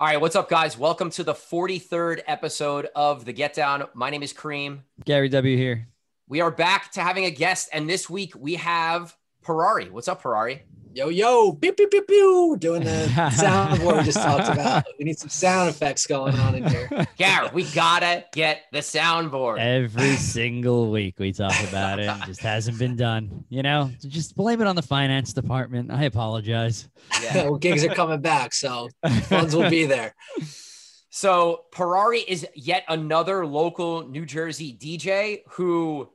All right, what's up, guys? Welcome to the 43rd episode of the Get Down. My name is Kareem. Gary W. here. We are back to having a guest, and this week we have Purari. What's up, Purari? Yo, yo, pew, pew, pew, pew, doing the soundboard we just talked about. We need some sound effects going on in here. Gary, we gotta get the soundboard. Every single week we talk about it. it. Just hasn't been done. You know, just blame it on the finance department. I apologize. Yeah, well, gigs are coming back, so funds will be there. So Purari is yet another local New Jersey DJ who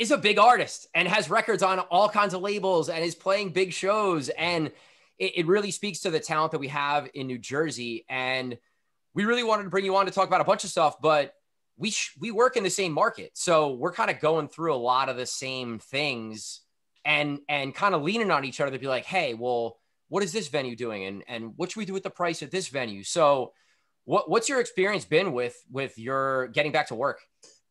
is a big artist and has records on all kinds of labels and is playing big shows. And it, it, really speaks to the talent that we have in New Jersey. And we really wanted to bring you on to talk about a bunch of stuff, but we sh- we work in the same market, so we're kind of going through a lot of the same things and and kind of leaning on each other to be like, hey, well, what is this venue doing, and and what should we do with the price at this venue? So, what what's your experience been with with your getting back to work?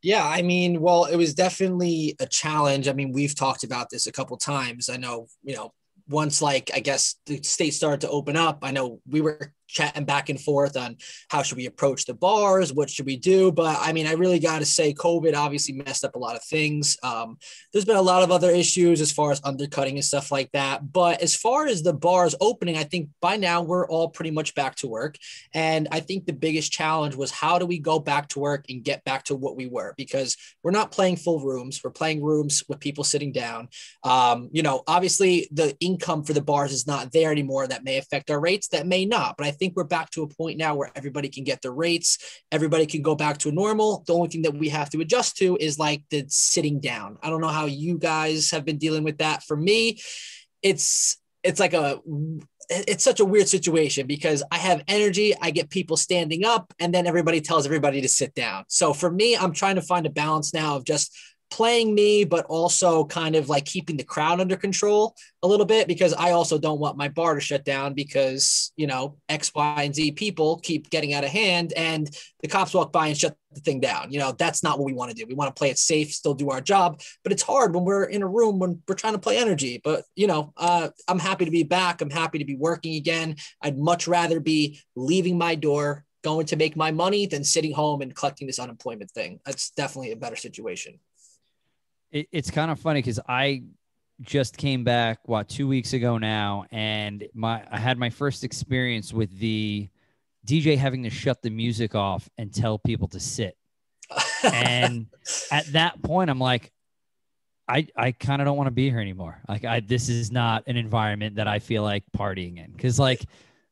Yeah, I mean, well, it was definitely a challenge. I mean, we've talked about this a couple times. I know, you know, once like I guess the state started to open up, I know we were chatting back and forth on how should we approach the bars, what should we do. But I mean, I really got to say, COVID obviously messed up a lot of things. Um, there's been a lot of other issues as far as undercutting and stuff like that. But as far as the bars opening, I think by now we're all pretty much back to work. And I think the biggest challenge was how do we go back to work and get back to what we were because we're not playing full rooms, we're playing rooms with people sitting down. Um, you know, obviously the income for the bars is not there anymore. That may affect our rates, that may not. But I think we're back to a point now where everybody can get their rates, everybody can go back to normal. The only thing that we have to adjust to is like the sitting down. I don't know how you guys have been dealing with that. For me, it's it's like a it's such a weird situation because I have energy, I get people standing up, and then everybody tells everybody to sit down. So for me, I'm trying to find a balance now of just playing me, but also kind of like keeping the crowd under control a little bit because I also don't want my bar to shut down because, you know, X, Y, and Z people keep getting out of hand and the cops walk by and shut the thing down. You know, that's not what we want to do. We want to play it safe, still do our job, but it's hard when we're in a room when we're trying to play energy. But, you know, uh, I'm happy to be back. I'm happy to be working again. I'd much rather be leaving my door going to make my money than sitting home and collecting this unemployment thing. That's definitely a better situation it, it's kind of funny because I just came back what two weeks ago now, and my I had my first experience with the DJ having to shut the music off and tell people to sit. and at that point, I'm like, I I kind of don't want to be here anymore. Like I this is not an environment that I feel like partying in because like.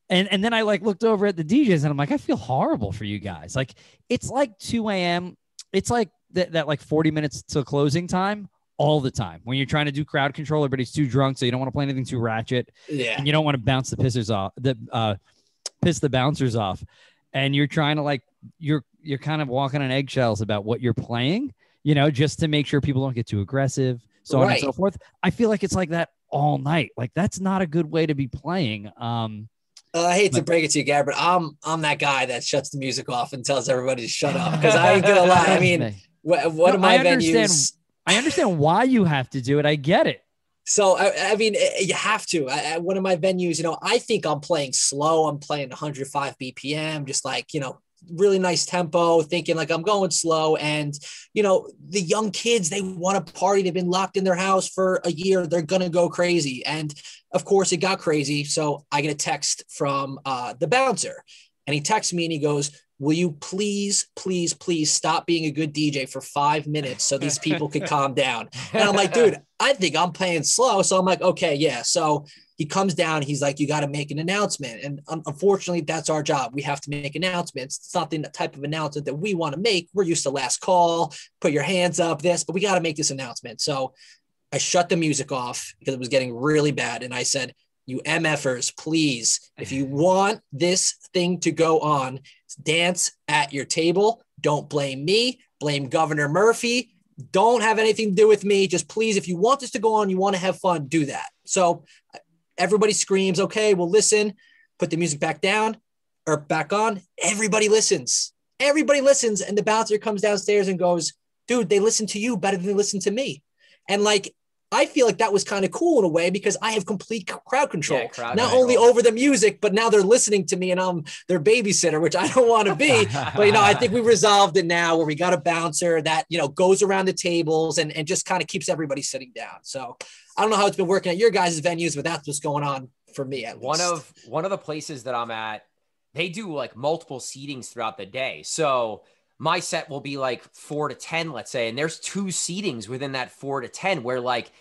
And, and then I like looked over at the DJs and I'm like, I feel horrible for you guys. Like it's like 2 a.m. It's like that, that like 40 minutes to closing time all the time. When you're trying to do crowd control everybody's too drunk so you don't want to play anything too ratchet. Yeah. And you don't want to bounce the pissers off the uh piss the bouncers off. And you're trying to like you're you're kind of walking on eggshells about what you're playing you know just to make sure people don't get too aggressive so right. on and so forth. I feel like it's like that all night. Like that's not a good way to be playing um uh, I hate to break it to you, Gary, but I'm I'm that guy that shuts the music off and tells everybody to shut up because I ain't gonna lie. I mean, what, what no, my I venues? I understand why you have to do it. I get it. So I, I mean, eh, you have to. I, one of my venues, you know, I think I'm playing slow. I'm playing 105 BPM, just like you know, really nice tempo, thinking like I'm going slow. And you know, the young kids they want to party. They've been locked in their house for a year. They're gonna go crazy. And of course, it got crazy. So I get a text from uh, the bouncer, and he texts me and he goes, will you please, please, please stop being a good DJ for five minutes so these people could calm down? And I'm like, dude, I think I'm playing slow. So I'm like, okay, yeah. So he comes down, he's like, you got to make an announcement. And unfortunately, that's our job. We have to make announcements. It's not the type of announcement that we want to make. We're used to last call, put your hands up, this, but we got to make this announcement. So I shut the music off because it was getting really bad. And I said, you MFers, please, if you want this thing to go on, dance at your table. Don't blame me. Blame Governor Murphy. Don't have anything to do with me. Just please, if you want this to go on, you want to have fun, do that. So everybody screams, okay, well, listen, put the music back down or back on. Everybody listens. Everybody listens. And the bouncer comes downstairs and goes, dude, they listen to you better than they listen to me. And like, I feel like that was kind of cool in a way because I have complete crowd control, Yeah, crowd not control. only over the music, but now they're listening to me and I'm their babysitter, which I don't want to be. but you know, I think we resolved it now where we got a bouncer that you know goes around the tables and, and just kind of keeps everybody sitting down. So I don't know how it's been working at your guys' venues, but that's what's going on for me at one least. of one of the places that I'm at, they do like multiple seatings throughout the day. So my set will be like four to ten, let's say, and there's two seatings within that four to ten where like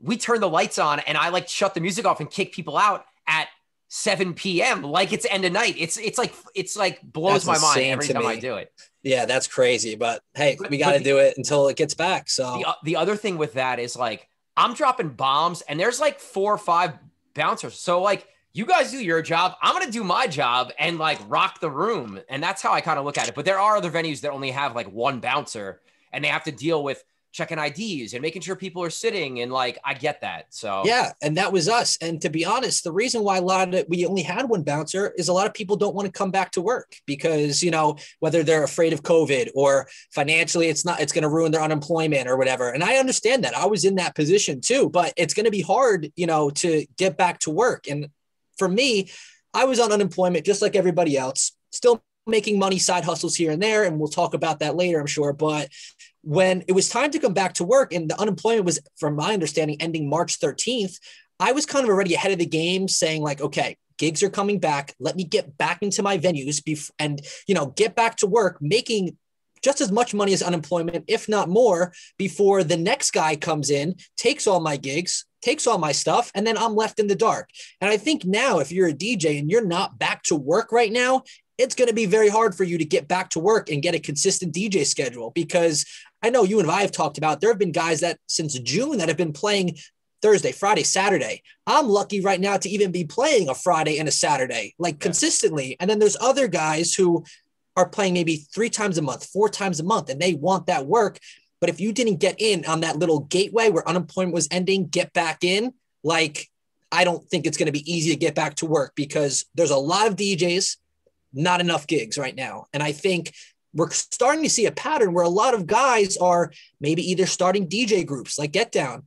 we turn the lights on and I like shut the music off and kick people out at 7 p.m. like it's end of night. It's it's like it's like blows That's my mind every time I do it. yeah, that's crazy. But hey, But- we got to do it until it gets back. So The, the other thing with that is like I'm dropping bombs and there's like four or five bouncers. So like you guys do your job. I'm gonna do my job and like rock the room. And that's how I kind of look at it. But there are other venues that only have like one bouncer and they have to deal with checking IDs and making sure people are sitting. And like I get that. So Yeah, and that was us. And to be honest, the reason why a lot of we only had one bouncer is a lot of people don't want to come back to work because you know whether they're afraid of COVID or financially, it's not it's going to ruin their unemployment or whatever. And I understand that. I was in that position too, but it's going to be hard, you know, to get back to work. And for me, I was on unemployment just like everybody else, still making money, side hustles here and there, and we'll talk about that later, I'm sure. But when it was time to come back to work and the unemployment was from my understanding ending march 13th i was kind of already ahead of the game saying like okay gigs are coming back let me get back into my venues bef- and you know get back to work making just as much money as unemployment if not more before the next guy comes in takes all my gigs takes all my stuff and then i'm left in the dark and i think now if you're a dj and you're not back to work right now it's going to be very hard for you to get back to work and get a consistent DJ schedule because I know you and I have talked about there have been guys that since June that have been playing Thursday, Friday, Saturday. I'm lucky right now to even be playing a Friday and a Saturday like Yeah. consistently. And then there's other guys who are playing maybe three times a month, four times a month, and they want that work. But if you didn't get in on that little gateway where unemployment was ending, get back in, like I don't think it's going to be easy to get back to work because there's a lot of DJs, not enough gigs right now. And I think we're starting to see a pattern where a lot of guys are maybe either starting DJ groups like Get Down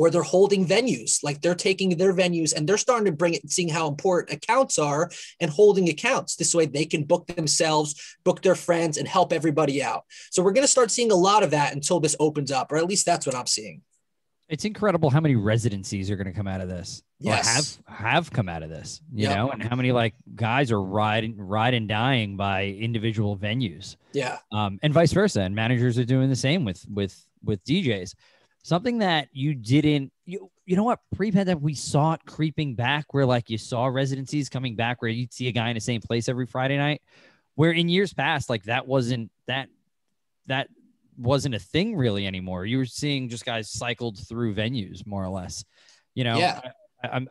or they're holding venues like they're taking their venues and they're starting to bring it seeing how important accounts are and holding accounts this way they can book themselves book their friends and help everybody out so we're going to start seeing a lot of that until this opens up or at least that's what i'm seeing It's incredible how many residencies are going to come out of this. or Yes. have have come out of this, you Yep. know, and how many like guys are riding riding dying by individual venues. yeah um, and vice versa. And managers are doing the same with with with DJs. Something that you didn't, you you know what? Pre-pandemic, we saw it creeping back, where like you saw residencies coming back, where you'd see a guy in the same place every Friday night. Where in years past, like that wasn't that that wasn't a thing really anymore. You were seeing just guys cycled through venues more or less. You know, Yeah. I, I'm,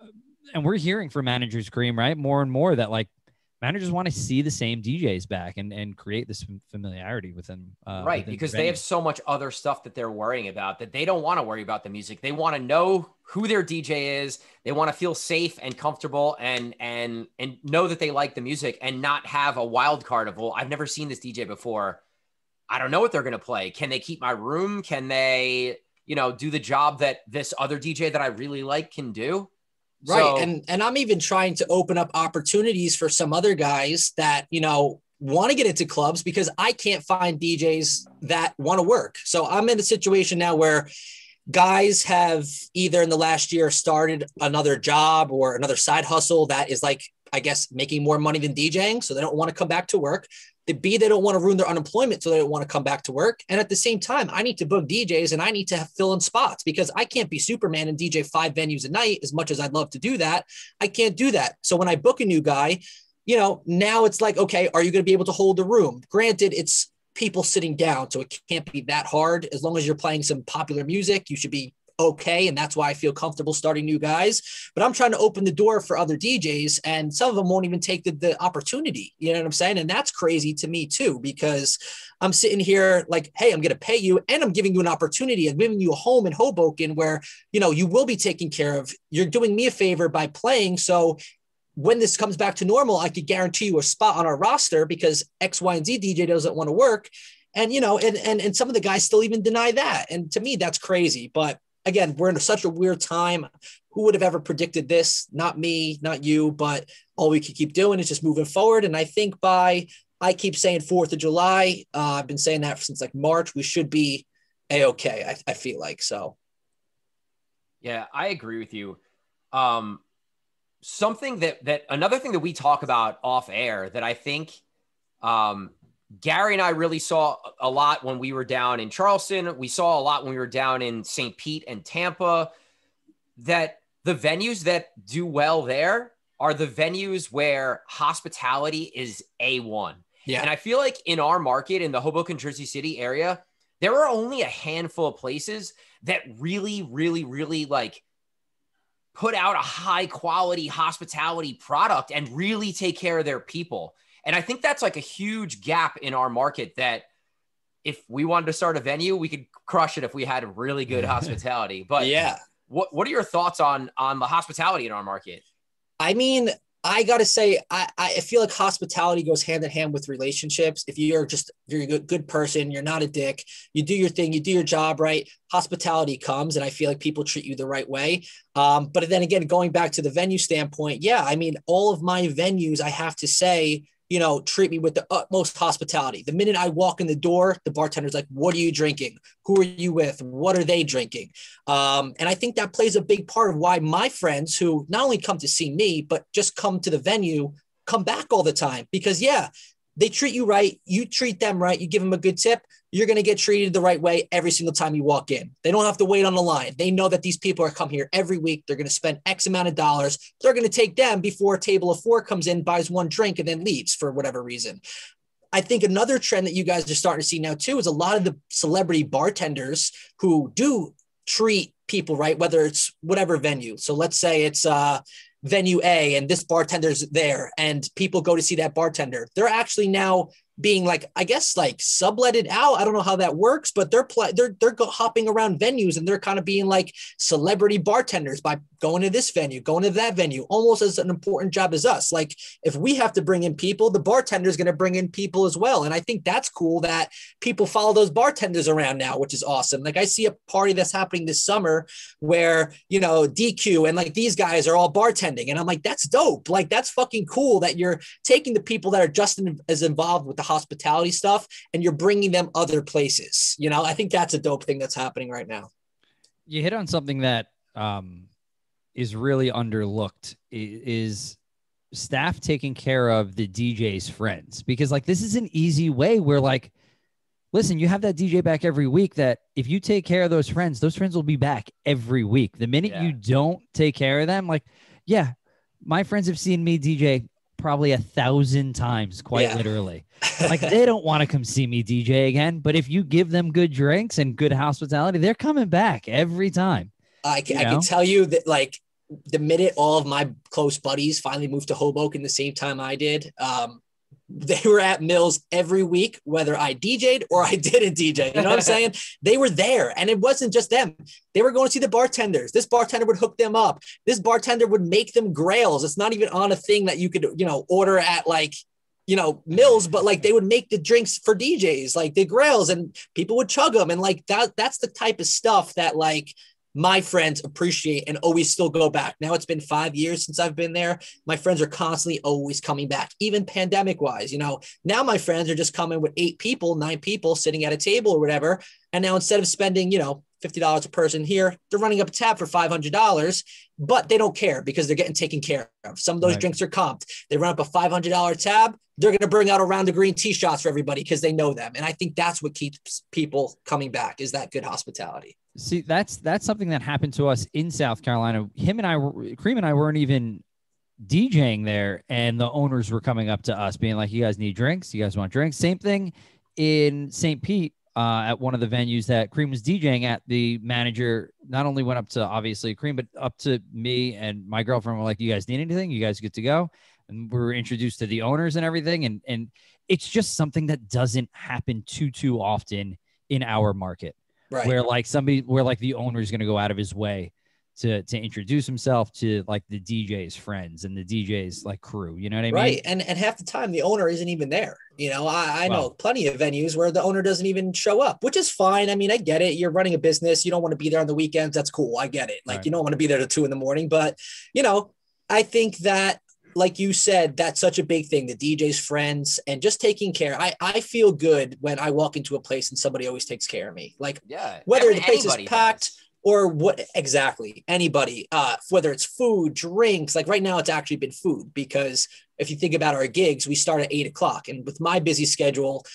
and we're hearing from managers, Cream, right? More and more that like managers want to see the same DJs back and and create this fam- familiarity within uh, right because the they have so much other stuff that they're worrying about that they don't want to worry about the music. They want to know who their dj is. They want to feel safe and comfortable and and and know that they like the music and not have a wild card of well i've never seen this dj before. I don't know what they're going to play. Can they keep my room? Can they you know do the job that this other dj that i really like can do Right. So- and and I'm even trying to open up opportunities for some other guys that, you know, want to get into clubs because I can't find DJs that want to work. So I'm in a situation now where guys have either in the last year started another job or another side hustle that is like I guess making more money than DJing, so they don't want to come back to work. The B, they don't want to ruin their unemployment, so they don't want to come back to work. And at the same time, I need to book DJs and I need to fill in spots because I can't be Superman and DJ five venues a night as much as I'd love to do that. I can't do that. So when I book a new guy, you know, now it's like, okay, are you going to be able to hold the room? Granted, it's people sitting down, so it can't be that hard. As long as you're playing some popular music, you should be okay. And that's why I feel comfortable starting new guys. But I'm trying to open the door for other DJs, and some of them won't even take the, the opportunity. You know what I'm saying? And that's crazy to me too, because I'm sitting here like, hey, I'm going to pay you and I'm giving you an opportunity. I'm giving you a home in Hoboken where, you know, you will be taken care of. You're doing me a favor by playing. So when this comes back to normal, I could guarantee you a spot on our roster because X, Y, and Z DJ doesn't want to work. And you know, and and and some of the guys still even deny that. And to me, that's crazy. But again, we're in such a weird time. Who would have ever predicted this? Not me, not you, but all we can keep doing is just moving forward. And I think by I keep saying Fourth of July. Uh, I've been saying that since like March. We should be a okay. I, I feel like so. Yeah, I agree with you. Um, something that that another thing that we talk about off air that I think um, Gary and I really saw a lot when we were down in Charleston. We saw a lot when we were down in St. Pete and Tampa. That the venues that do well there are the venues where hospitality is a one. Yeah. And I feel like in our market in the Hoboken, Jersey City area, there are only a handful of places that really, really, really like put out a high quality hospitality product and really take care of their people. And I think that's like a huge gap in our market that if we wanted to start a venue, we could crush it if we had really good hospitality. But yeah, what what are your thoughts on on the hospitality in our market? I mean, I gotta say, I, I feel like hospitality goes hand in hand with relationships. If you're just you're a good, good person, you're not a dick, you do your thing, you do your job right, hospitality comes, and I feel like people treat you the right way. Um, but then again, going back to the venue standpoint, yeah, I mean, all of my venues, I have to say, you know, treat me with the utmost hospitality. The minute I walk in the door, the bartender's like, What are you drinking? Who are you with? What are they drinking? Um, and I think that plays a big part of why my friends who not only come to see me, but just come to the venue, come back all the time. Because, yeah, they treat you right. You treat them right. You give them a good tip you're going to get treated the right way every single time you walk in. They don't have to wait on the line. They know that these people are coming here every week. They're going to spend X amount of dollars. They're going to take them before a table of four comes in, buys one drink, and then leaves for whatever reason. I think another trend that you guys are starting to see now too is a lot of the celebrity bartenders who do treat people right, whether it's whatever venue. So let's say it's uh, venue A and this bartender's there, and people go to see that bartender. They're actually now being like I guess like subletted out. I don't know how that works, but they're pl- they're they're hopping around venues and they're kind of being like celebrity bartenders by going to this venue, going to that venue, almost as an important job as us. Like if we have to bring in people, the bartender is going to bring in people as well. And I think that's cool that people follow those bartenders around now, which is awesome. Like I see a party that's happening this summer where, you know, DQ and like these guys are all bartending. And I'm like, that's dope. Like that's fucking cool that you're taking the people that are just in, as involved with the hospitality stuff and you're bringing them other places. You know, I think that's a dope thing that's happening right now. You hit on something that um, is really underlooked is staff taking care of the DJ's friends because like this is an easy way where like listen, you have that DJ back every week that if you take care of those friends, those friends will be back every week. The minute yeah. you don't take care of them, like, yeah, my friends have seen me DJ probably a thousand times, quite yeah. literally. like they don't want to come see me DJ again, but if you give them good drinks and good hospitality, they're coming back every time. I can, I can tell you that like the minute all of my close buddies finally moved to Hoboken in the same time I did, um, they were at Mills every week, whether I DJ'd or I didn't DJ. You know what I'm saying? they were there. And it wasn't just them. They were going to see the bartenders. This bartender would hook them up. This bartender would make them grails. It's not even on a thing that you could, you know, order at like, you know, Mills, but like they would make the drinks for DJs, like the grails, and people would chug them. And like that, that's the type of stuff that like my friends appreciate and always still go back. Now it's been five years since I've been there. My friends are constantly always coming back, even pandemic wise. You know, now my friends are just coming with eight people, nine people sitting at a table or whatever. And now instead of spending, you know, $50 a person here, they're running up a tab for $500, but they don't care because they're getting taken care of. Some of those right. drinks are comped. They run up a $500 tab. They're going to bring out a round of green tea shots for everybody because they know them. And I think that's what keeps people coming back is that good hospitality. See, that's that's something that happened to us in South Carolina. Him and I, Cream and I, weren't even DJing there, and the owners were coming up to us, being like, "You guys need drinks? You guys want drinks?" Same thing in St. Pete uh, at one of the venues that Cream was DJing at. The manager not only went up to obviously Cream, but up to me and my girlfriend. Were like, "You guys need anything? You guys good to go?" And we were introduced to the owners and everything, and and it's just something that doesn't happen too too often in our market right. where like somebody where like the owner is going to go out of his way to to introduce himself to like the DJ's friends and the DJ's like crew. You know what I mean? Right. And and half the time the owner isn't even there. You know, I, I know Well- plenty of venues where the owner doesn't even show up, which is fine. I mean, I get it. You're running a business. You don't want to be there on the weekends. That's cool. I get it. Like Right. you don't want to be there till two in the morning. But you know, I think that like you said, that's such a big thing. The DJ's friends and just taking care. I, I feel good when I walk into a place and somebody always takes care of me. Like Yeah. whether the place is packed does. or what exactly anybody uh whether it's food drinks like right now it's actually been food because if you think about our gigs we start at eight o'clock and with my busy schedule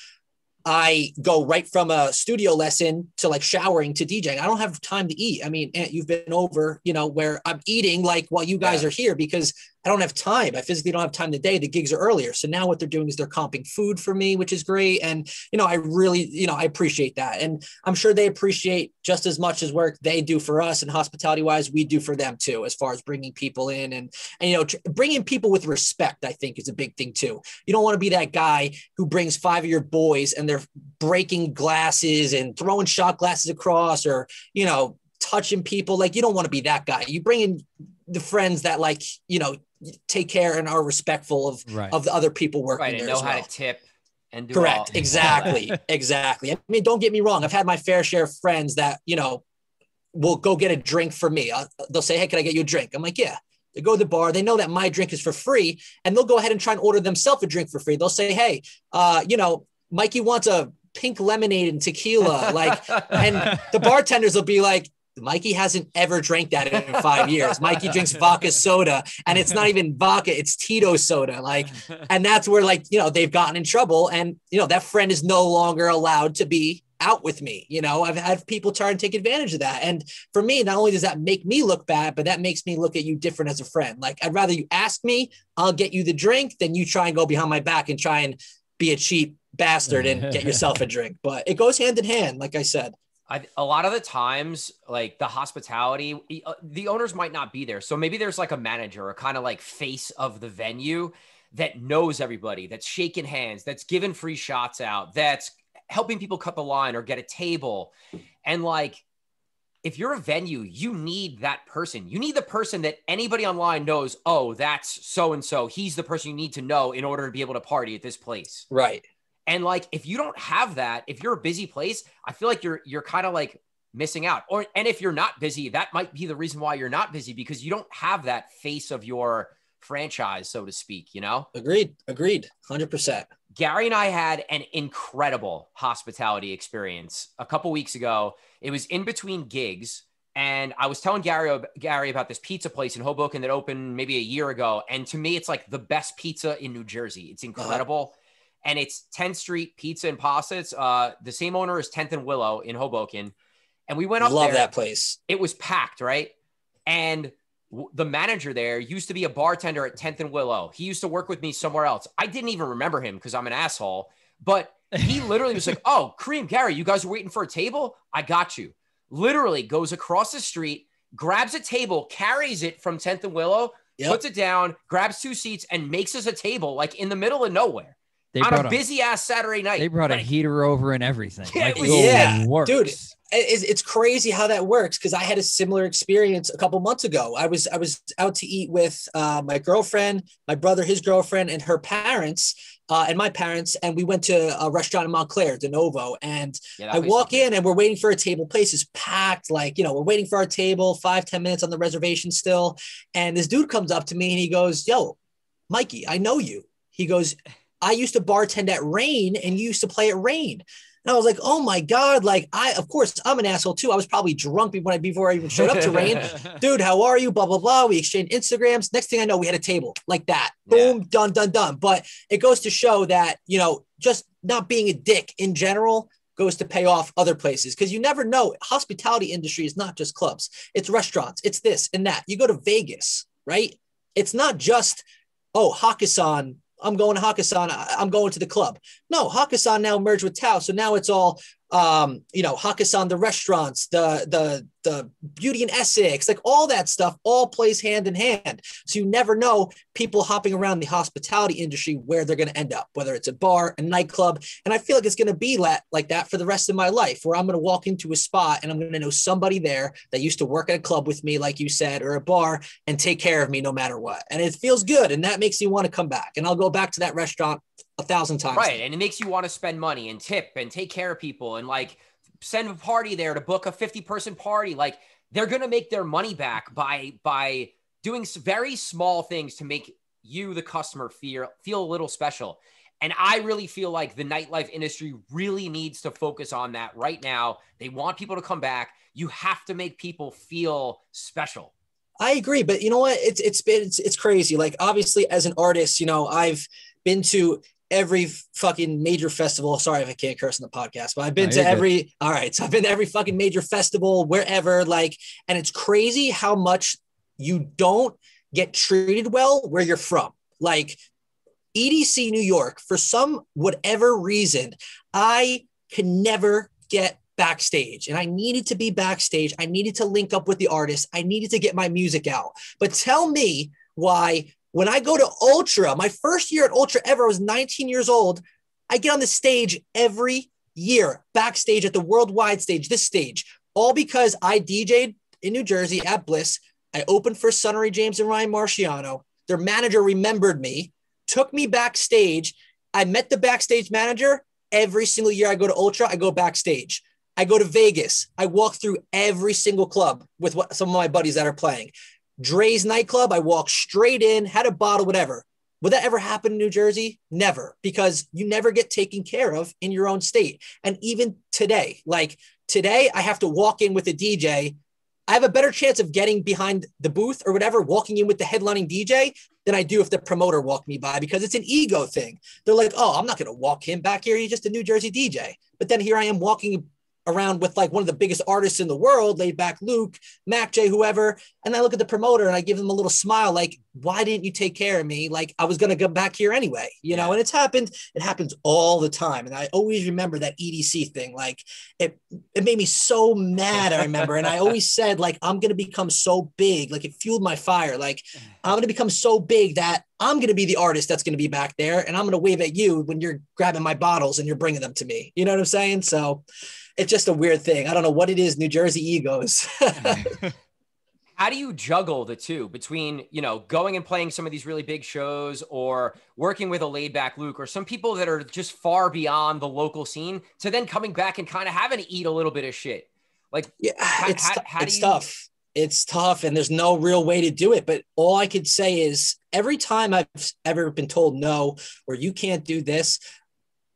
i go right from a studio lesson to like showering to djing i don't have time to eat i mean Aunt, you've been over you know where i'm eating like while you guys Yeah. are here because i don't have time i physically don't have time today the gigs are earlier so now what they're doing is they're comping food for me which is great and you know i really you know i appreciate that and I'm sure they appreciate just as much as work they do for us and hospitality wise, we do for them too, as far as bringing people in and, and you know, tr- bringing people with respect, I think is a big thing too. You don't want to be that guy who brings five of your boys and they're breaking glasses and throwing shot glasses across or, you know, touching people. Like you don't want to be that guy. You bring in the friends that like, you know, take care and are respectful of, Right. of the other people working Right. And there know as how well. to tip and do Correct. all- Exactly. exactly. I mean, don't get me wrong. I've had my fair share of friends that, you know, will go get a drink for me. Uh, they'll say, Hey, can I get you a drink? I'm like, yeah. They go to the bar. They know that my drink is for free and they'll go ahead and try and order themselves a drink for free. They'll say, Hey, uh, you know, Mikey wants a pink lemonade and tequila. Like, and the bartenders will be like, Mikey hasn't ever drank that in five years. Mikey drinks vodka soda, and it's not even vodka; it's Tito soda. Like, and that's where like you know they've gotten in trouble, and you know that friend is no longer allowed to be out with me. You know, I've had people try and take advantage of that, and for me, not only does that make me look bad, but that makes me look at you different as a friend. Like, I'd rather you ask me, I'll get you the drink, than you try and go behind my back and try and be a cheap bastard and get yourself a drink. But it goes hand in hand, like I said. I, a lot of the times, like the hospitality, uh, the owners might not be there. So maybe there's like a manager, a kind of like face of the venue that knows everybody, that's shaking hands, that's giving free shots out, that's helping people cut the line or get a table. And like, if you're a venue, you need that person. You need the person that anybody online knows, oh, that's so and so. He's the person you need to know in order to be able to party at this place. Right. And like if you don't have that, if you're a busy place, I feel like you're you're kind of like missing out. Or and if you're not busy, that might be the reason why you're not busy because you don't have that face of your franchise, so to speak, you know? Agreed. Agreed. Hundred percent. Gary and I had an incredible hospitality experience a couple weeks ago. It was in between gigs, and I was telling Gary Gary about this pizza place in Hoboken that opened maybe a year ago. And to me, it's like the best pizza in New Jersey. It's uh-huh. incredible, and it's 10th Street Pizza and Pasta. It's uh, the same owner as 10th and Willow in Hoboken, and we went up Love there that place. it was packed, right? And w- the manager there used to be a bartender at 10th and Willow. He used to work with me somewhere else. I didn't even remember him because I'm an asshole, but he literally was like, Oh, Kareem, Gary, you guys are waiting for a table? I got you. Literally goes across the street, grabs a table, carries it from 10th and Willow, Yep. puts it down, grabs two seats, and makes us a table like in the middle of nowhere They on brought a a, busy ass Saturday night. they brought a heater over and everything. Yeah, like, it was- it Yeah, works. dude. it's, it's crazy how that works because I had a similar experience a couple months ago. I was I was out to eat with uh, my girlfriend, my brother, his girlfriend, and her parents, uh, and my parents, and we went to a restaurant in Montclair, De Novo, and yeah, I walk is good. in and we're waiting for a table. Place is packed. Like, you know, we're waiting for our table, five ten minutes on the reservation still. And this dude comes up to me and he goes, Yo, Mikey, I know you. He goes, I used to bartend at Rain and you used to play at Rain. And I was like, oh my God. Like, I, of course, I'm an asshole too. I was probably drunk before I, before I even showed up to Rain. Dude, how are you? Blah, blah, blah. We exchanged Instagrams. Next thing I know, we had a table like that. Yeah. Boom, done, done, done. But it goes to show that, you know, just not being a dick in general goes to pay off other places because you never know. Hospitality industry is not just clubs, it's restaurants, it's this and that. You go to Vegas, right? It's not just, oh, Hakkasan. I'm going to Hakkasan. I'm going to the club. No, Hakkasan now merged with Tao. So now it's all um, you know, Hakkasan, the restaurants, the the the Beauty and Essex, like all that stuff, all plays hand in hand. So you never know people hopping around the hospitality industry where they're going to end up, whether it's a bar, a nightclub, and I feel like it's going to be like that for the rest of my life, where I'm going to walk into a spot and I'm going to know somebody there that used to work at a club with me, like you said, or a bar, and take care of me no matter what, and it feels good, and that makes me want to come back, and I'll go back to that restaurant a thousand times. Right. And it makes you want to spend money and tip and take care of people and like send a party there to book a 50 person party. Like they're going to make their money back by, by doing very small things to make you, the customer, feel, feel a little special. And I really feel like the nightlife industry really needs to focus on that right now. They want people to come back. You have to make people feel special. I agree, but you know what? It's it's been it's, it's crazy. Like obviously, as an artist, you know, I've been to every fucking major festival. Sorry if I can't curse on the podcast, but I've been no, to every. Good. All right, so I've been to every fucking major festival wherever. Like, and it's crazy how much you don't get treated well where you're from. Like EDC New York, for some whatever reason, I can never get backstage and I needed to be backstage. I needed to link up with the artist. I needed to get my music out. But tell me why when I go to Ultra, my first year at Ultra ever, I was 19 years old. I get on the stage every year, backstage at the worldwide stage, this stage, all because I DJ'd in New Jersey at Bliss. I opened for Sunnery James and Ryan Marciano. Their manager remembered me, took me backstage. I met the backstage manager. Every single year I go to Ultra, I go backstage. I go to Vegas. I walk through every single club with what, some of my buddies that are playing. Drai's nightclub, I walked straight in, had a bottle, whatever. Would that ever happen in New Jersey? Never, because you never get taken care of in your own state. And even today, like today, I have to walk in with a DJ. I have a better chance of getting behind the booth or whatever, walking in with the headlining DJ than I do if the promoter walked me by because it's an ego thing. They're like, oh, I'm not going to walk him back here. He's just a New Jersey DJ. But then here I am walking around with like one of the biggest artists in the world, Laidback Luke, MAKJ, whoever. And I look at the promoter and I give him a little smile, like, why didn't you take care of me? Like I was gonna come back here anyway, you know, and it's happened, it happens all the time. And I always remember that EDC thing. Like it it made me so mad, I remember. and I always said, like, I'm gonna become so big, like it fueled my fire. Like I'm gonna become so big that I'm going to be the artist that's going to be back there and I'm going to wave at you when you're grabbing my bottles and you're bringing them to me. You know what I'm saying? So it's just a weird thing. I don't know what it is. New Jersey egos. How do you juggle the two between, you know, going and playing some of these really big shows or working with a Laidback Luke or some people that are just far beyond the local scene to then coming back and kind of having to eat a little bit of shit? Like, yeah, it's, how, how it's you... tough. It's tough and there's no real way to do it. But all I could say is every time I've ever been told no, or you can't do this,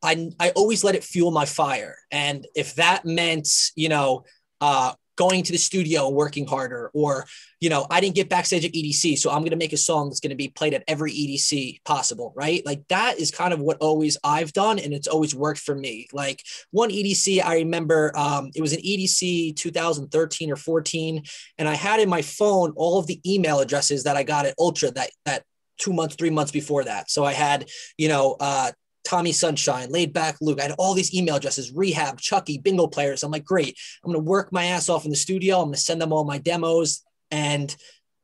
I, I always let it fuel my fire. And if that meant, you know, uh, going to the studio and working harder, or, you know, I didn't get backstage at EDC, so I'm going to make a song that's going to be played at every EDC possible, right? Like that is kind of what always I've done, and it's always worked for me. Like one EDC, I remember um, it was an EDC 2013 or 14, and I had in my phone all of the email addresses that I got at Ultra that that two months, three months before that. So I had, you know, uh, Tommy Sunshine, Laidback Luke. I had all these email addresses, R3hab, Chuckie, bingo players. I'm like, great. I'm going to work my ass off in the studio. I'm going to send them all my demos. And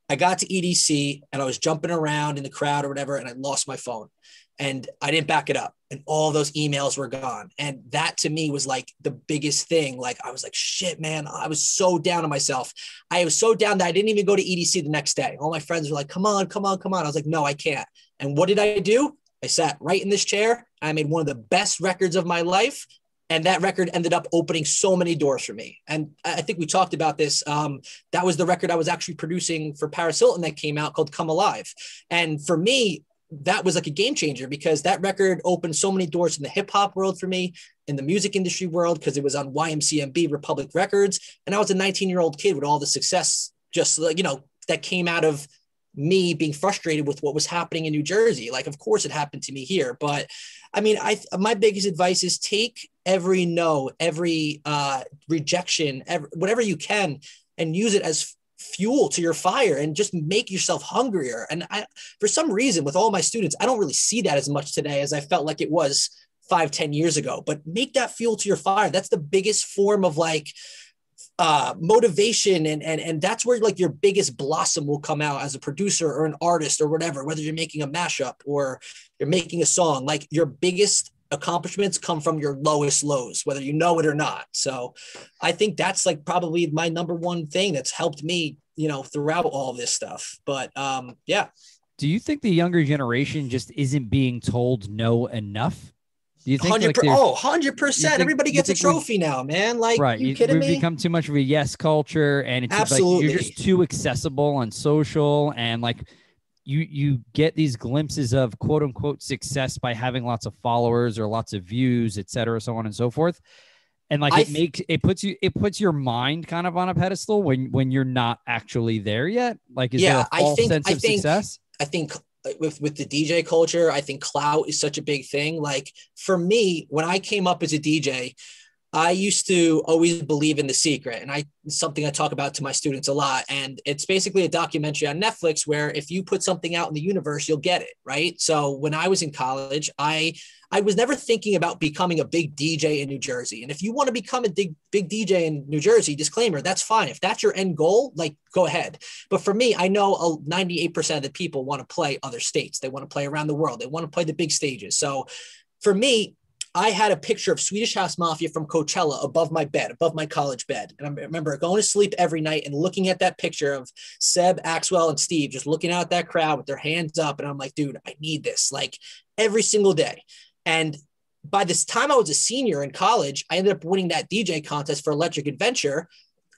I got to EDC and I was jumping around in the crowd or whatever, and I lost my phone and I didn't back it up. And all those emails were gone. And that to me was like the biggest thing. Like, I was like, shit, man, I was so down on myself. I was so down that I didn't even go to EDC the next day. All my friends were like, come on, come on, come on. I was like, no, I can't. And what did I do? I sat right in this chair. I made one of the best records of my life. And that record ended up opening so many doors for me. And I think we talked about this. Um, that was the record I was actually producing for Paris Hilton that came out called Come Alive. And for me, that was like a game changer because that record opened so many doors in the hip hop world for me, in the music industry world, because it was on YMCMB Republic Records. And I was a 19 year old kid with all the success, just like, you know, that came out of me being frustrated with what was happening in New Jersey. Like, of course, it happened to me here, but I mean, I my biggest advice is take every no, every uh, rejection, every, whatever you can, and use it as fuel to your fire and just make yourself hungrier. And I, for some reason, with all my students, I don't really see that as much today as I felt like it was five, ten years ago, but make that fuel to your fire. That's the biggest form of like uh motivation and and and that's where like your biggest blossom will come out as a producer or an artist or whatever whether you're making a mashup or you're making a song. Like your biggest accomplishments come from your lowest lows whether you know it or not. So i think that's like probably my number one thing that's helped me you know throughout all this stuff. But um yeah. Do you think the younger generation just isn't being told no enough do you think 100 like, oh, 100%. think- everybody gets a think we- trophy now man. Like right you you- kidding we've me? become too much of a yes culture and it's just like you're just too accessible on social and like you you get these glimpses of quote unquote success by having lots of followers or lots of views et cetera so on and so forth. And like I it th- makes it puts you it puts your mind kind of on a pedestal when when you're not actually there yet. Like is there Yeah, a I false think- sense I of think- success? I think with with the DJ culture, I think clout is such a big thing. Like for me, when I came up as a DJ, I used to always believe in the secret, and I something I talk about to my students a lot. And it's basically a documentary on Netflix where if you put something out in the universe, you'll get it, right? So when I was in college, I I was never thinking about becoming a big DJ in New Jersey. And if you want to become a big big DJ in New Jersey, disclaimer, that's fine. If that's your end goal, like go ahead. But for me, I know a 98% of the people want to play other states. They want to play around the world. They want to play the big stages. So for me, I had a picture of Swedish House Mafia from Coachella above my bed, above my college bed. And I remember going to sleep every night and looking at that picture of Seb, Axwell, and Steve just looking out at that crowd with their hands up. And I'm like, dude, I need this like every single day. And by this time I was a senior in college, I ended up winning that DJ contest for Electric Adventure.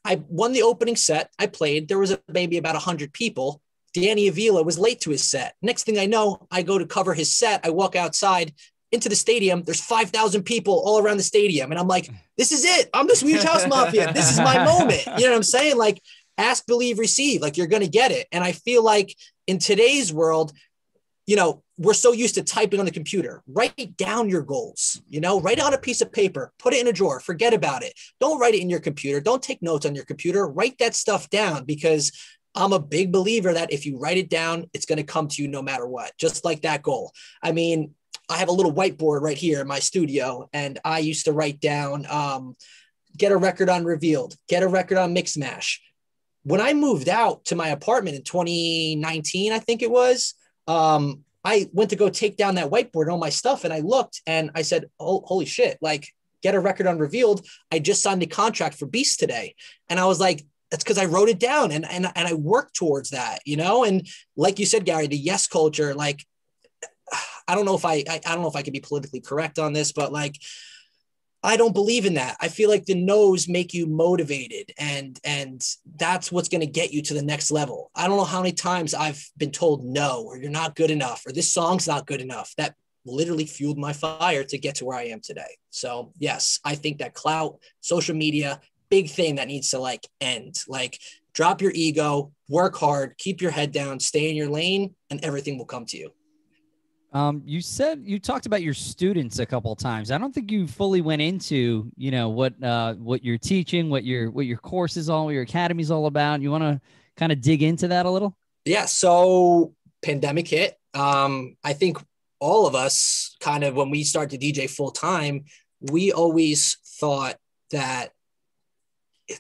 I won the opening set. I played. There was a, maybe about 100 people. Danny Avila was late to his set. Next thing I know, I go to cover his set. I walk outside into the stadium. There's 5,000 people all around the stadium. And I'm like, this is it. I'm the Swedish House Mafia. This is my moment. You know what I'm saying? Like, ask, believe, receive. Like, you're going to get it. And I feel like in today's world, you know, we're so used to typing on the computer. Write down your goals, you know, write it on a piece of paper, put it in a drawer, forget about it. Don't write it in your computer. Don't take notes on your computer. Write that stuff down because I'm a big believer that if you write it down, it's going to come to you no matter what, just like that goal. I mean, I have a little whiteboard right here in my studio, and I used to write down, um, get a record on Revealed, get a record on Mixmash. When I moved out to my apartment in 2019, I think it was, um, I went to go take down that whiteboard and all my stuff, and I looked and I said, "Oh, holy shit! Like, get a record on Revealed." I just signed the contract for Beast today, and I was like, "That's because I wrote it down and and and I worked towards that, you know." And like you said, Gary, the yes culture, like, I don't know if I, I I don't know if I can be politically correct on this, but like. I don't believe in that. I feel like the no's make you motivated and and that's what's going to get you to the next level. I don't know how many times I've been told no or you're not good enough or this song's not good enough. That literally fueled my fire to get to where I am today. So, yes, I think that clout, social media, big thing that needs to like end. Like drop your ego, work hard, keep your head down, stay in your lane and everything will come to you. Um, you said you talked about your students a couple times. I don't think you fully went into, you know, what uh, what you're teaching, what your what your course is all, what your academy is all about. You want to kind of dig into that a little? Yeah. So pandemic hit. Um, I think all of us kind of when we start to DJ full time, we always thought that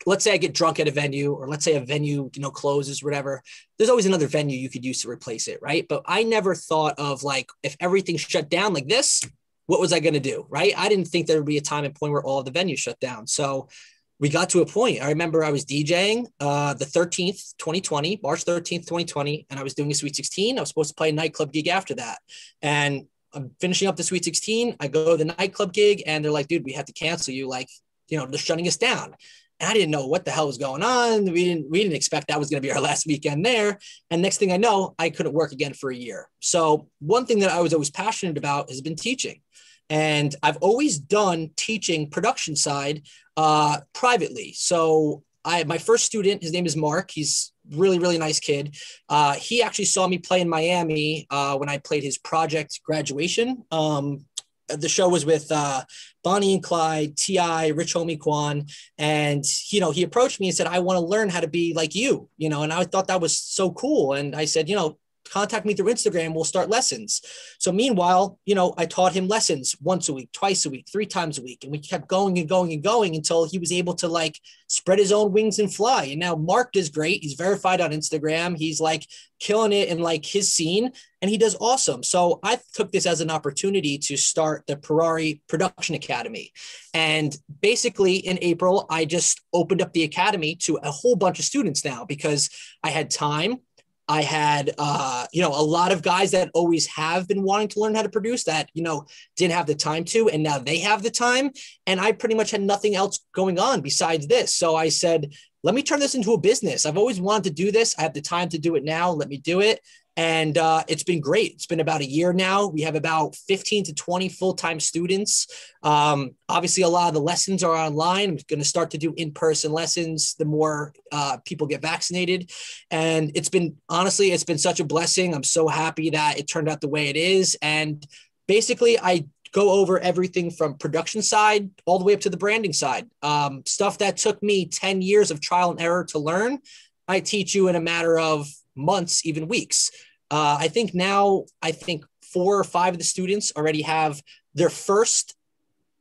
let's say I get drunk at a venue or let's say a venue, you know, closes, whatever, there's always another venue you could use to replace it. Right. But I never thought of like, if everything shut down like this, what was I going to do? Right. I didn't think there would be a time and point where all the venues shut down. So we got to a point. I remember I was DJing uh, the 13th, 2020, March 13th, 2020, and I was doing a Sweet 16. I was supposed to play a nightclub gig after that. And I'm finishing up the Sweet 16. I go to the nightclub gig, and they're like, dude, we have to cancel you. Like, you know, they're shutting us down. And I didn't know what the hell was going on. We didn't we didn't expect that was going to be our last weekend there. And next thing I know, I couldn't work again for a year. So one thing that I was always passionate about has been teaching. And I've always done teaching production side uh, privately. So I my first student, his name is Mark. He's really really nice kid. Uh, he actually saw me play in Miami uh, when I played his project graduation. Um, the show was with uh, Bonnie and Clyde, Ti, Rich Homie Quan, and you know he approached me and said, "I want to learn how to be like you," you know, and I thought that was so cool. And I said, you know, contact me through Instagram. We'll start lessons. So meanwhile, you know, I taught him lessons once a week, twice a week, three times a week. And we kept going and going and going until he was able to like spread his own wings and fly. And now Mark is great. He's verified on Instagram. He's like killing it in like his scene and he does awesome. So I took this as an opportunity to start the Purari Production Academy. And basically in April, I just opened up the academy to a whole bunch of students now because I had time. I had, uh, you know, a lot of guys that always have been wanting to learn how to produce that, you know, didn't have the time to, and now they have the time. And I pretty much had nothing else going on besides this. So I said, let me turn this into a business. I've always wanted to do this. I have the time to do it now. Let me do it and uh, it's been great. It's been about a year now. We have about 15 to 20 full time students. Um, obviously, a lot of the lessons are online. I'm going to start to do in person lessons the more uh, people get vaccinated. And it's been honestly, it's been such a blessing. I'm so happy that it turned out the way it is. And basically, I go over everything from production side all the way up to the branding side. Um, stuff that took me 10 years of trial and error to learn. I teach you in a matter of months, even weeks. Uh, I think now, I think four or five of the students already have their first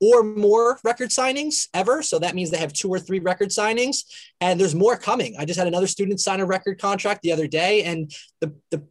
or more record signings ever. So that means they have two or three record signings, and there's more coming. I just had another student sign a record contract the other day, and the the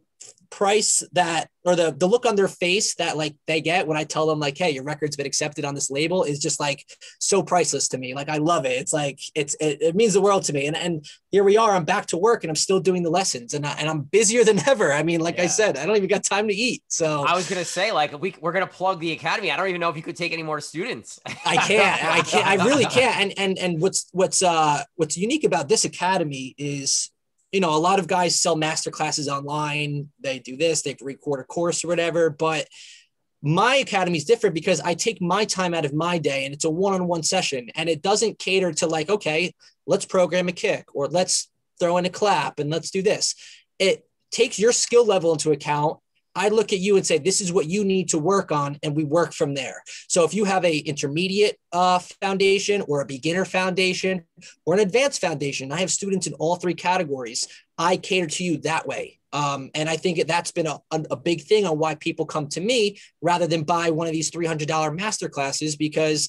price that or the the look on their face that like they get when I tell them like, hey, your record's been accepted on this label is just like so priceless to me. Like I love it. It's like it's it, it means the world to me. And and here we are. I'm back to work and I'm still doing the lessons and I, and I'm busier than ever. I mean, like yeah. I said, I don't even got time to eat. So I was gonna say like we we're gonna plug the academy. I don't even know if you could take any more students. I can't. I can't. I really can't. And and and what's what's uh what's unique about this academy is you know, a lot of guys sell master classes online. They do this, they record a course or whatever. But my academy is different because I take my time out of my day and it's a one on one session and it doesn't cater to like, okay, let's program a kick or let's throw in a clap and let's do this. It takes your skill level into account I look at you and say, this is what you need to work on, and we work from there. So if you have a intermediate uh, foundation or a beginner foundation or an advanced foundation, I have students in all three categories. I cater to you that way. Um, and I think that's been a, a big thing on why people come to me rather than buy one of these $300 master classes because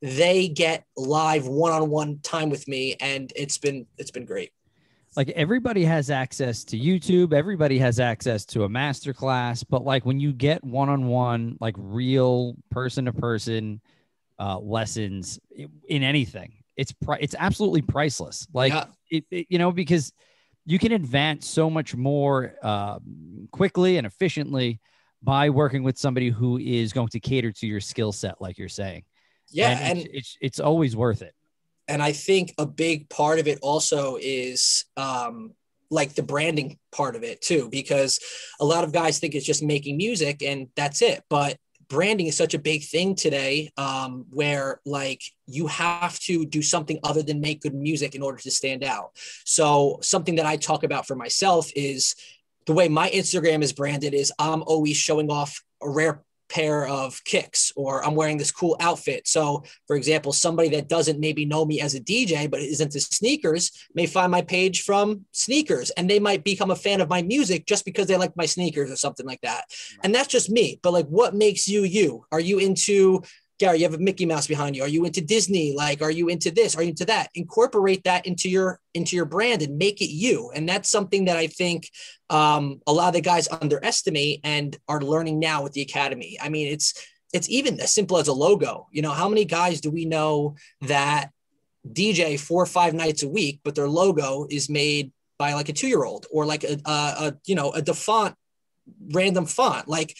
they get live one-on-one time with me and it's been it's been great like everybody has access to YouTube, everybody has access to a master class, but like when you get one-on-one, like real person-to-person uh, lessons in anything, it's pri- it's absolutely priceless. Like yeah. it, it, you know, because you can advance so much more uh, quickly and efficiently by working with somebody who is going to cater to your skill set, like you're saying. Yeah, and, and it's, it's, it's always worth it and I think a big part of it also is um, like the branding part of it too, because a lot of guys think it's just making music and that's it. But branding is such a big thing today um, where like you have to do something other than make good music in order to stand out. So something that I talk about for myself is the way my Instagram is branded is I'm always showing off a rare pair of kicks or I'm wearing this cool outfit. So, for example, somebody that doesn't maybe know me as a DJ but is into sneakers may find my page from sneakers and they might become a fan of my music just because they like my sneakers or something like that. And that's just me. But like what makes you you? Are you into Gary, you have a Mickey Mouse behind you. Are you into Disney? Like, are you into this? Are you into that? Incorporate that into your into your brand and make it you. And that's something that I think um, a lot of the guys underestimate and are learning now with the academy. I mean, it's it's even as simple as a logo. You know, how many guys do we know that DJ four or five nights a week, but their logo is made by like a two year old or like a, a, a you know a DaFont random font. Like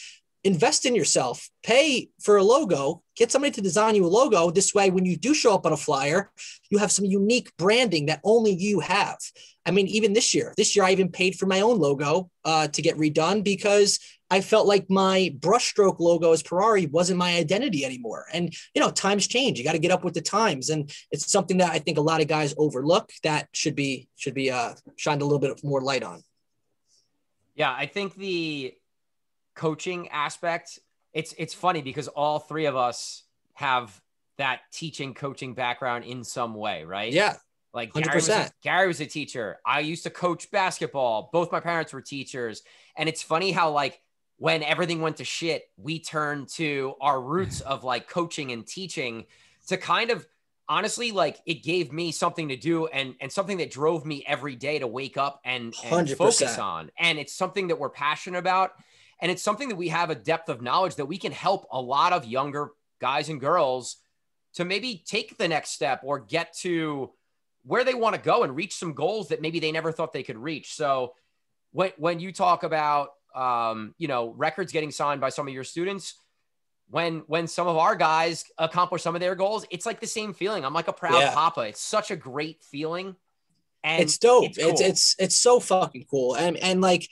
invest in yourself, pay for a logo, get somebody to design you a logo. This way, when you do show up on a flyer, you have some unique branding that only you have. I mean, even this year, this year I even paid for my own logo uh, to get redone because I felt like my brushstroke logo as Purari wasn't my identity anymore. And you know, times change. You got to get up with the times, and it's something that I think a lot of guys overlook that should be should be uh, shined a little bit more light on. Yeah, I think the coaching aspect, it's it's funny because all three of us have that teaching coaching background in some way, right? Yeah. Like Gary was, a, Gary was a teacher. I used to coach basketball. Both my parents were teachers. And it's funny how like when everything went to shit, we turned to our roots of like coaching and teaching to kind of honestly like it gave me something to do and and something that drove me every day to wake up and, and focus on. And it's something that we're passionate about. And it's something that we have a depth of knowledge that we can help a lot of younger guys and girls to maybe take the next step or get to where they want to go and reach some goals that maybe they never thought they could reach. So when when you talk about um, you know records getting signed by some of your students, when when some of our guys accomplish some of their goals, it's like the same feeling. I'm like a proud Yeah. papa. It's such a great feeling. And it's dope. It's cool. it's, it's so fucking cool. And and like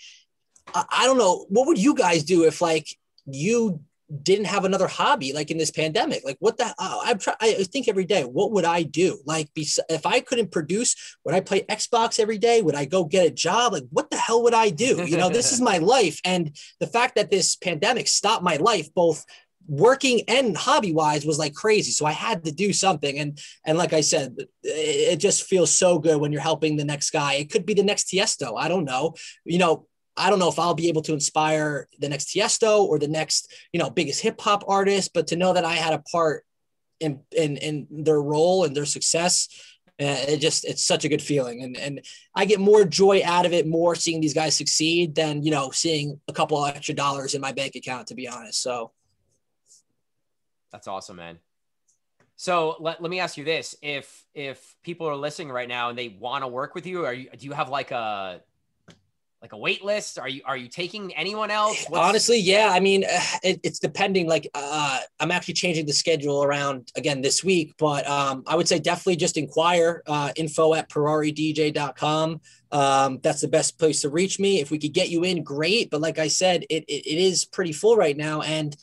I, don't know, what would you guys do if like you didn't have another hobby like in this pandemic? Like what the uh, I'm try, I think every day, what would I do? Like be, if I couldn't produce, would I play Xbox every day? Would I go get a job? Like what the hell would I do? You know, this is my life and the fact that this pandemic stopped my life both working and hobby wise was like crazy so i had to do something and and like i said it, it just feels so good when you're helping the next guy it could be the next tiesto i don't know you know i don't know if i'll be able to inspire the next tiesto or the next you know biggest hip hop artist but to know that i had a part in in in their role and their success uh, it just it's such a good feeling and and i get more joy out of it more seeing these guys succeed than you know seeing a couple extra dollars in my bank account to be honest so That's awesome, man. So let, let me ask you this. If if people are listening right now and they want to work with you, are you do you have like a like a wait list? Are you are you taking anyone else? What's- Honestly, yeah. I mean, it, it's depending. Like, uh, I'm actually changing the schedule around again this week, but um, I would say definitely just inquire. Uh, info at PurariDJ.com. Um, that's the best place to reach me. If we could get you in, great. But like I said, it, it, it is pretty full right now, and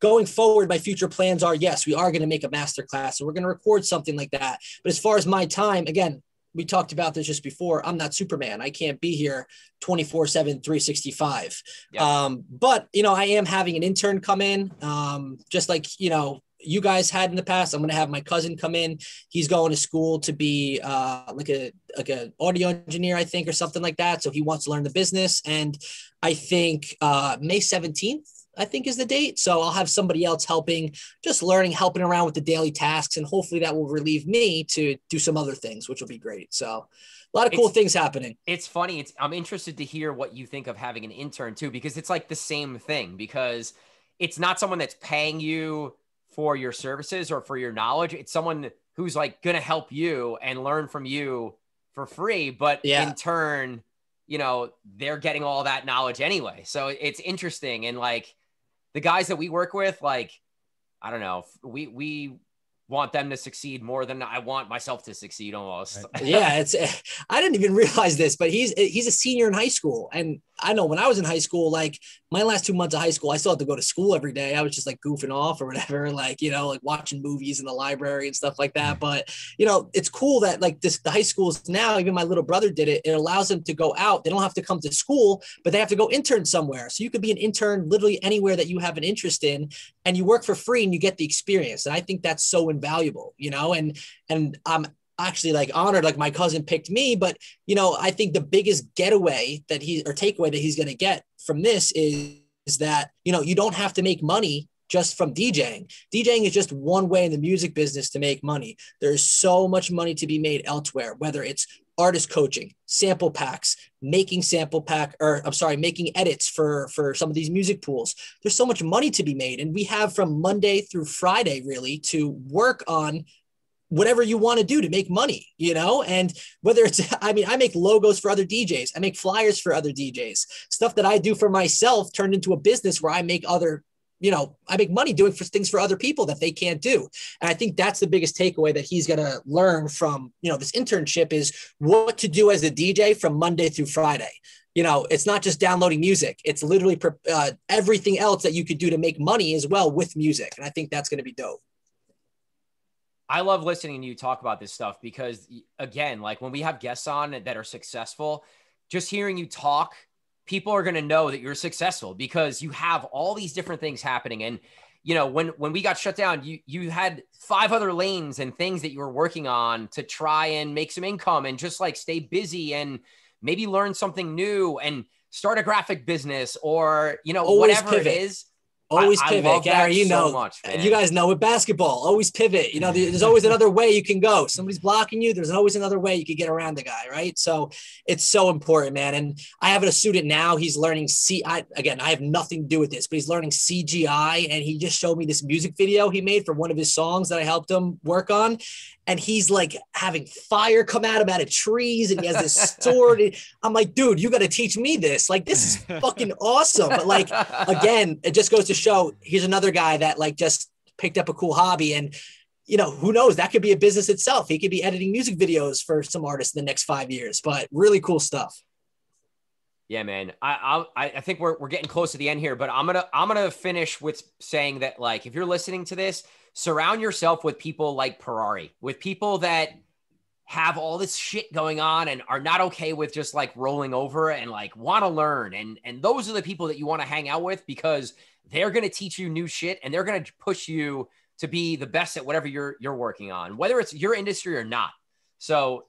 going forward, my future plans are yes, we are going to make a master class, and we're going to record something like that. But as far as my time, again, we talked about this just before. I'm not Superman. I can't be here 24 7, 365. Yeah. Um, but, you know, I am having an intern come in, um, just like, you know, you guys had in the past. I'm going to have my cousin come in. He's going to school to be uh, like a like an audio engineer, I think, or something like that. So he wants to learn the business. And I think uh, May 17th, I think is the date. So I'll have somebody else helping, just learning, helping around with the daily tasks, and hopefully that will relieve me to do some other things, which will be great. So a lot of cool It's- things happening. it's funny. It's I'm interested to hear what you think of having an intern too, because it's like the same thing. Because it's not someone that's paying you for your services or for your knowledge. It's someone who's like gonna help you and learn from you for free, but Yeah. in turn, you know, they're getting all that knowledge anyway. So it's interesting. And like the guys that we work with, like, I don't know, we we want them to succeed more than I want myself to succeed almost. yeah, it's. I didn't even realize this, but he's he's a senior in high school, and I know when I was in high school, like my last two months of high school, I still had to go to school every day. I was just like goofing off or whatever, like you know, like watching movies in the library and stuff like that. Mm-hmm. But you know, it's cool that like this the high schools now. Even my little brother did it. It allows them to go out. They don't have to come to school, but they have to go intern somewhere. So you could be an intern literally anywhere that you have an interest in, and you work for free and you get the experience. And I think that's so invaluable, you know. And and I'm actually like honored like my cousin picked me but you know i think the biggest getaway that he or takeaway that he's going to get from this is, is that you know you don't have to make money just from DJing. DJing is just one way in the music business to make money. There's so much money to be made elsewhere, whether it's artist coaching, sample packs, making sample pack, or I'm sorry, making edits for for some of these music pools. There's so much money to be made, and we have from Monday through Friday really to work on whatever you want to do to make money, you know? And whether it's, I mean, I make logos for other DJs, I make flyers for other DJs, stuff that I do for myself turned into a business where I make other, you know, I make money doing for things for other people that they can't do. And I think that's the biggest takeaway that he's going to learn from, you know, this internship is what to do as a DJ from Monday through Friday. You know, it's not just downloading music. It's literally uh, everything else that you could do to make money as well with music. And I think that's going to be dope. I love listening to you talk about this stuff because again, like when we have guests on that are successful, just hearing you talk, people are going to know that you're successful because you have all these different things happening and you know, when when we got shut down, you you had five other lanes and things that you were working on to try and make some income and just like stay busy and maybe learn something new and start a graphic business or you know Always whatever pivot. it is. Always I- I pivot, that Gary. You so know, much, man. you guys know with basketball, always pivot. You know, there's always another way you can go. Somebody's blocking you. There's always another way you can get around the guy, right? So it's so important, man. And I have a student now. He's learning C. I, again, I have nothing to do with this, but he's learning CGI, and he just showed me this music video he made for one of his songs that I helped him work on. And he's like having fire come at him out of trees, and he has this sword. I'm like, dude, you got to teach me this. Like, this is fucking awesome. But like, again, it just goes to show here's another guy that like just picked up a cool hobby and you know who knows that could be a business itself he could be editing music videos for some artists in the next five years but really cool stuff Yeah, man. I I I think we're we're getting close to the end here, but I'm gonna I'm gonna finish with saying that like if you're listening to this, surround yourself with people like Purari, with people that have all this shit going on and are not okay with just like rolling over and like want to learn. And and those are the people that you want to hang out with because they're going to teach you new shit and they're going to push you to be the best at whatever you're you're working on whether it's your industry or not. So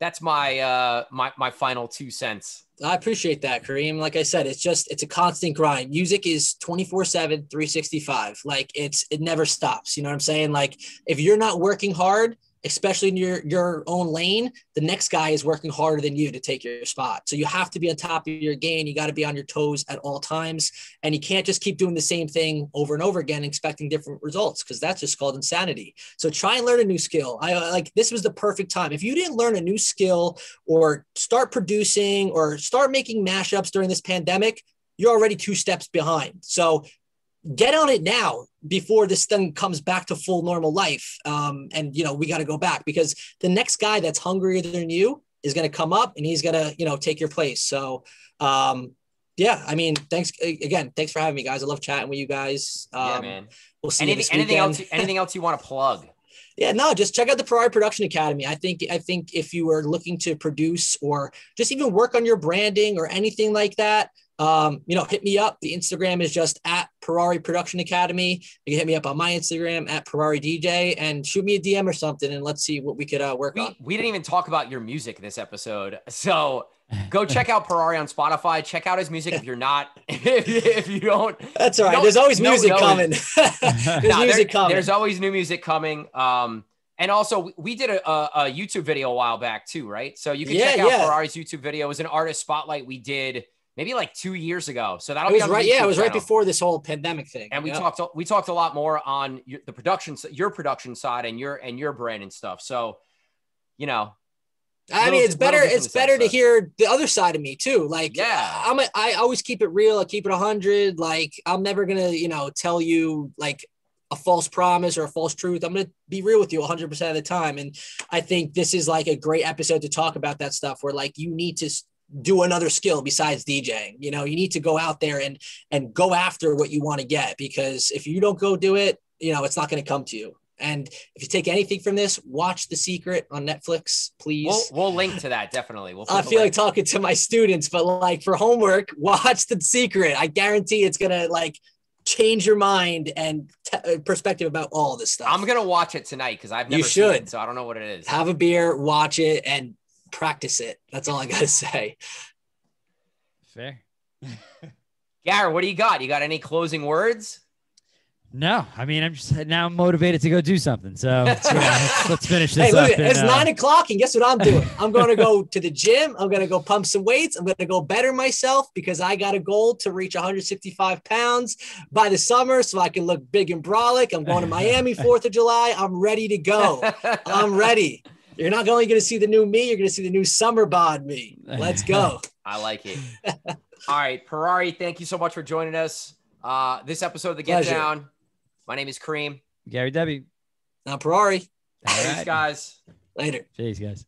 that's my uh my my final two cents i appreciate that kareem. Like i said it's just it's a constant grind. Music is 24 7 365 like it's it never stops. You know what i'm saying? Like if you're not working hard especially in your your own lane the next guy is working harder than you to take your spot. So you have to be on top of your game. You got to be on your toes at all times. And you can't just keep doing the same thing over and over again expecting different results because that's just called insanity. So try and learn a new skill. I I- like this was the perfect time. If you didn't learn a new skill or start producing or start making mashups during this pandemic you're already two steps behind. So get on it now before this thing comes back to full normal life. Um, and you know we got to go back because the next guy that's hungrier than you is going to come up and he's going to you know take your place. So um, yeah i mean thanks again thanks for having me guys. I love chatting with you guys. Um, yeah man. we'll see you anything anything else anything else you want to plug? Yeah, no, just check out the Purari Production Academy. I think I think if you are looking to produce or just even work on your branding or anything like that, um, you know, hit me up. The Instagram is just at Purari Production Academy. You can hit me up on my Instagram at Purari DJ and shoot me a DM or something, and let's see what we could uh, work we, on. we didn't even talk about your music this episode so go check out Purari on Spotify. Check out his music if you're not, if, if you don't. That's all right. No- There's always no- music no- coming. There's Nah, music there- coming. There's always new music coming. Um, and also we- we did a, a, a YouTube video a while back too, right? So you can Yeah, check out yeah. Purari's YouTube video. It was an artist spotlight we did maybe like two years ago. So that'll it be was the right. Yeah, it was right before this whole pandemic thing. and we Yep. talked we talked a lot more on your, the production your production side and your and your brand and stuff so you know I little- mean, it's better. It's better to hear the other side of me too. Like, Yeah. I'm. A, I always keep it real. I keep it hundred. Like, I'm never gonna, you know, tell you like a false promise or a false truth. I'm gonna be real with you 100 percent of the time. And I think this is like a great episode to talk about that stuff. Where like you need to do another skill besides DJing. You know, you need to go out there and and go after what you want to get because if you don't go do it, you know, it's not gonna come to you. And if you take anything from this, watch The Secret on Netflix, please. we'll, we'll link to that definitely we'll I feel like talking to my students, but like for homework, watch The Secret. I guarantee it's gonna like change your mind and t- uh, perspective about all this stuff. i'm gonna watch it tonight because i've You never seen should. it so i don't know what it is have a beer, watch it, and practice it. That's all I gotta say. Fair. Garrett, what do you got you got any closing words No, I mean I'm just now I'm motivated to go do something. So yeah, let's, let's finish this Hey, look, up. and, it's uh, nine o'clock, and guess what I'm doing? I'm gonna go to the gym. I'm gonna go pump some weights. I'm gonna go better myself because I got a goal to reach 165 pounds by the summer, so I can look big and brolic. I'm going to Miami Fourth of July. I'm ready to go. I'm ready. You're not only going to see the new me, you're going to see the new summer bod me. Let's go. i like it all right Purari, thank you so much for joining us uh this episode of the get Pleasure. down my name is kareem Gary Debbie. Now, Purari, All thanks right. guys later. Jeez, guys.